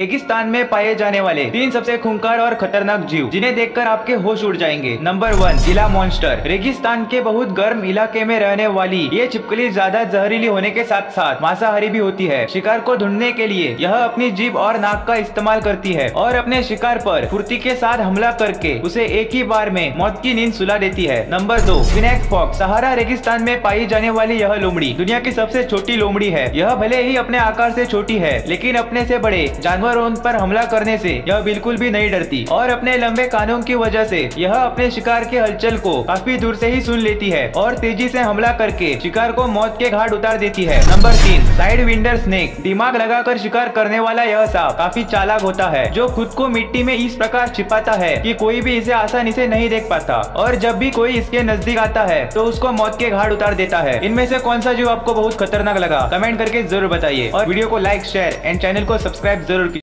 रेगिस्तान में पाए जाने वाले तीन सबसे खूंखार और खतरनाक जीव, जिन्हें देखकर आपके होश उड़ जाएँगे। नंबर वन जिला मॉन्स्टर रेगिस्तान के बहुत गर्म इलाके में रहने वाली ये छिपकली ज़्यादा जहरीली होने के साथ साथ मांसाहारी भी होती है। शिकार को ढूँढने के लिए यह अपनी जीभ और नाक का इस्तेमाल करती है और अपने शिकार पर फुर्ती के साथ हमला करके उसे एक ही बार में मौत की नींद सुला देती है। नंबर दो स्नेक फॉक्स सहारा रेगिस्तान में पाई जाने वाली यह लोमड़ी दुनिया की सबसे छोटी लोमड़ी है। यह भले ही अपने आकार ऐसी छोटी है, लेकिन अपने ऐसी बड़े जानवर उन पर हमला करने से यह बिल्कुल भी नहीं डरती और अपने लंबे कानों की वजह से यह अपने शिकार के हलचल को काफ़ी दूर से ही सुन लेती है और तेज़ी से हमला करके शिकार को मौत के घाट उतार देती है। नंबर तीन, साइड विंडर स्नेक। दिमाग लगाकर शिकार करने वाला यह सांप काफ़ी चालाक होता है, जो खुद को मिट्टी में इस प्रकार छिपाता है कि कोई भी इसे आसानी से नहीं देख पाता और जब भी कोई इसके नज़दीक आता है तो उसको मौत के घाट उतार देता है। इनमें से कौन सा जीव आपको बहुत खतरनाक लगा? कमेंट करके ज़रूर बताइए और वीडियो को लाइक शेयर एंड चैनल को सब्सक्राइब ज़रूर